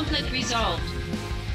Conflict resolved.